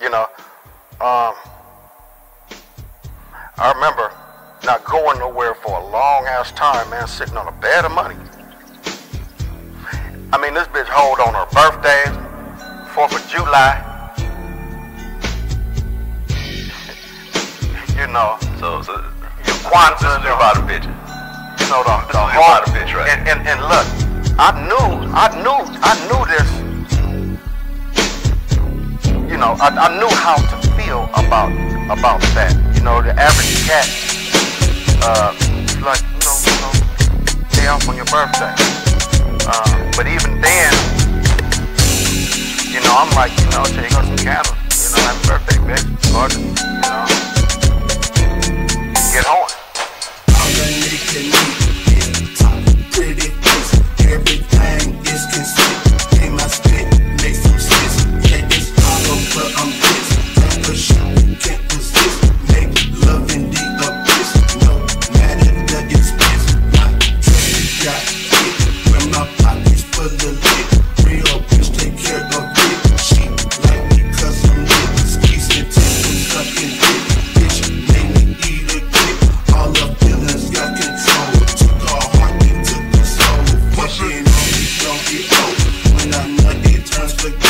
You know, um, I remember not going nowhere for a long ass time, man, sitting on a bed of money. I mean, this bitch hold on her birthday, 4th of July. you know, So, so your Kwanzaa, this is about a bitch. you know, the, the is whole, about a bitch, right? and, and, and look, I knew, I knew, I knew this. I, I knew how to feel about about that. You know, the average cat, uh, like you know, you know, day off on your birthday. Uh, but even then, you know, I'm like, you know, take us some candles. You know, happy birthday, bitch. Gorgeous. You know. times click